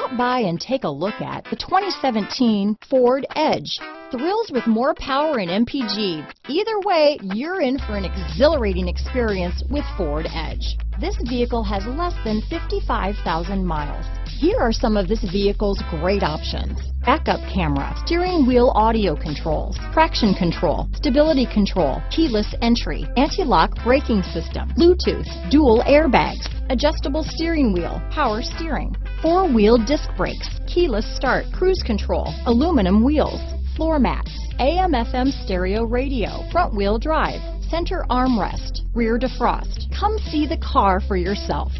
Stop by and take a look at the 2017 Ford Edge. Thrills with more power and MPG. Either way, you're in for an exhilarating experience with Ford Edge. This vehicle has less than 55,000 miles. Here are some of this vehicle's great options. Backup camera, steering wheel audio controls, traction control, stability control, keyless entry, anti-lock braking system, Bluetooth, dual airbags, adjustable steering wheel, power steering, four-wheel disc brakes, keyless start, cruise control, aluminum wheels, floor mats, AM FM stereo radio, front wheel drive, center armrest, rear defrost. Come see the car for yourself.